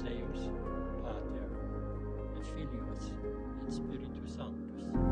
Deus, Pater, et Filius, et Spiritus Sanctus.